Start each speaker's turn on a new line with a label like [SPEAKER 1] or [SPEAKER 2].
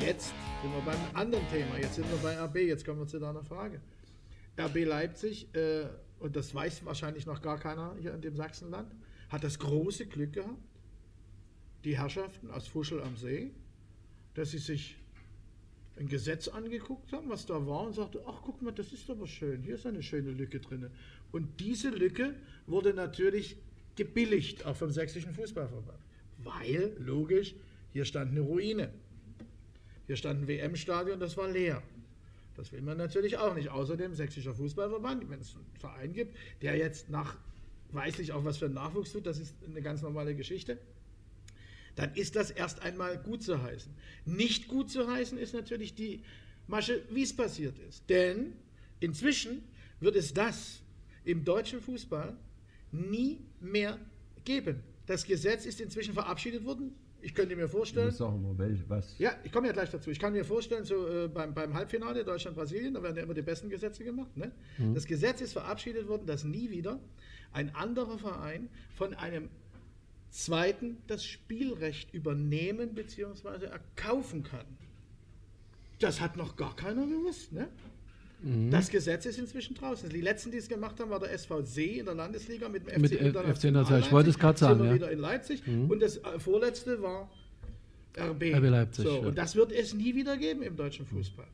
[SPEAKER 1] Jetzt sind wir beim anderen Thema. Jetzt sind wir bei RB. Jetzt kommen wir zu deiner Frage. RB Leipzig, äh, und das weiß wahrscheinlich noch gar keiner hier in dem Sachsenland, hat das große Glück gehabt, die Herrschaften aus Fuschel am See, dass sie sich ein Gesetz angeguckt haben, was da war, und sagte, ach guck mal, das ist aber schön, hier ist eine schöne Lücke drin. Und diese Lücke wurde natürlich gebilligt, auch vom Sächsischen Fußballverband. Weil, logisch, hier stand eine Ruine. Hier stand ein WM-Stadion, das war leer. Das will man natürlich auch nicht. Außerdem Sächsischer Fußballverband, wenn es einen Verein gibt, der jetzt nach, weiß auch, was für einen Nachwuchs tut, das ist eine ganz normale Geschichte, dann ist das erst einmal gut zu heißen. Nicht gut zu heißen ist natürlich die Masche, wie es passiert ist. Denn inzwischen wird es das im deutschen Fußball nie mehr geben. Das Gesetz ist inzwischen verabschiedet worden. Ich könnte mir vorstellen.
[SPEAKER 2] Auch immer welch, was?
[SPEAKER 1] Ja, ich komme ja gleich dazu. Ich kann mir vorstellen, so äh, beim, beim Halbfinale Deutschland-Brasilien, da werden ja immer die besten Gesetze gemacht. Ne? Mhm. Das Gesetz ist verabschiedet worden, dass nie wieder ein anderer Verein von einem zweiten das Spielrecht übernehmen bzw. erkaufen kann. Das hat noch gar keiner gewusst. Ne? Mhm. Das Gesetz ist inzwischen draußen. Die letzten, die es gemacht haben, war der SVC in der Landesliga mit dem FC,
[SPEAKER 3] mit FC International. Ich wollte es gerade sagen.
[SPEAKER 1] Ja. wieder in Leipzig. Mhm. Und das äh, vorletzte war RB.
[SPEAKER 3] RB Leipzig.
[SPEAKER 1] So, ja. Und das wird es nie wieder geben im deutschen Fußball.